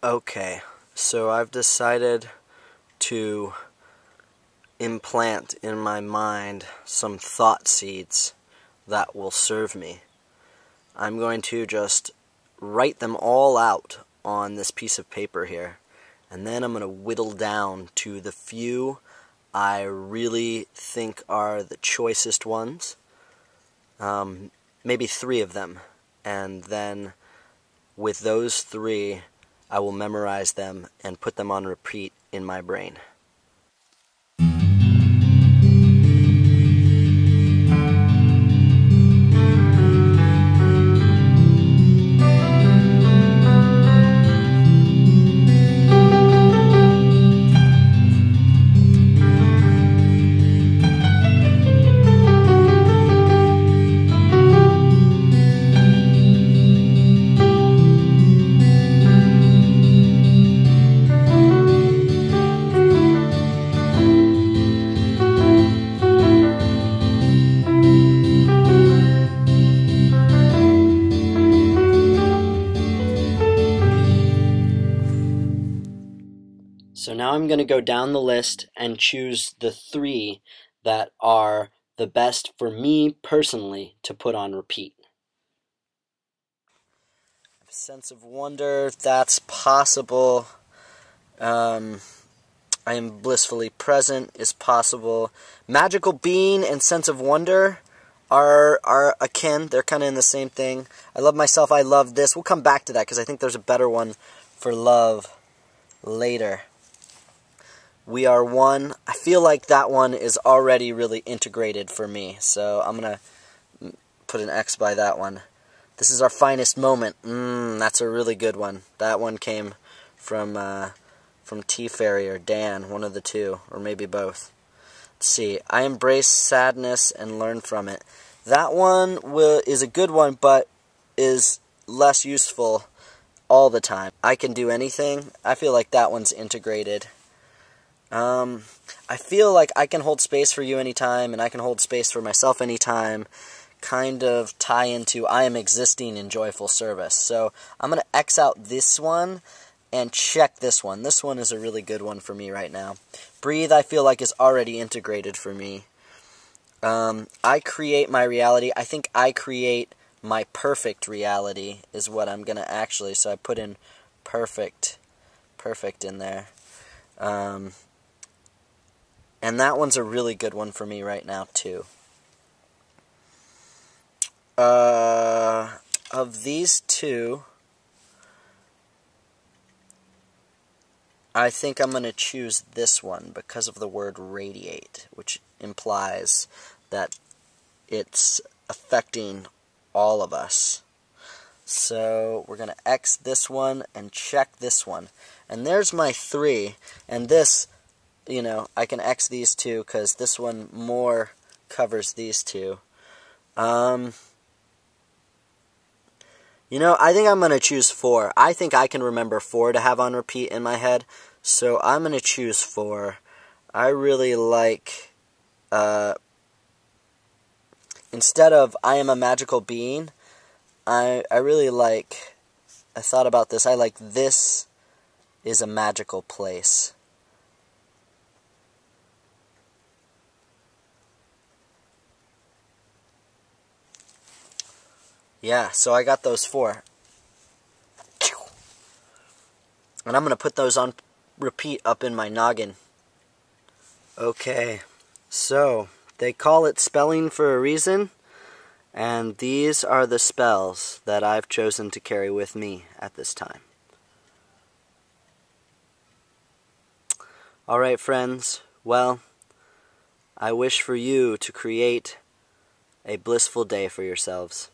Okay, so I've decided to implant in my mind some thought seeds that will serve me. I'm going to just write them all out on this piece of paper here, and then I'm going to whittle down to the few I really think are the choicest ones. Um, maybe three of them, and then with those three, I will memorize them and put them on repeat in my brain. So now I'm going to go down the list and choose the three that are the best for me personally to put on repeat. Sense of wonder, that's possible. Um, I am blissfully present is possible. Magical being and sense of wonder are are akin. They're kind of in the same thing. I love myself. I love this. We'll come back to that because I think there's a better one for love later. We Are One. I feel like that one is already really integrated for me, so I'm going to put an X by that one. This is our finest moment. Mmm, that's a really good one. That one came from uh, from T Fairy or Dan, one of the two, or maybe both. Let's see. I embrace sadness and learn from it. That one will is a good one, but is less useful all the time. I can do anything. I feel like that one's integrated. Um, I feel like I can hold space for you anytime, and I can hold space for myself anytime. Kind of tie into I am existing in joyful service. So I'm going to X out this one and check this one. This one is a really good one for me right now. Breathe, I feel like, is already integrated for me. Um, I create my reality. I think I create my perfect reality, is what I'm going to actually. So I put in perfect, perfect in there. Um, and that one's a really good one for me right now, too. Uh, of these two, I think I'm going to choose this one because of the word radiate, which implies that it's affecting all of us. So we're going to X this one and check this one. And there's my three. And this you know, I can X these two because this one more covers these two. Um, you know, I think I'm going to choose four. I think I can remember four to have on repeat in my head, so I'm going to choose four. I really like, uh, instead of I am a magical being, I, I really like, I thought about this, I like this is a magical place. Yeah, so I got those four. And I'm going to put those on repeat up in my noggin. Okay, so they call it spelling for a reason, and these are the spells that I've chosen to carry with me at this time. Alright, friends, well, I wish for you to create a blissful day for yourselves.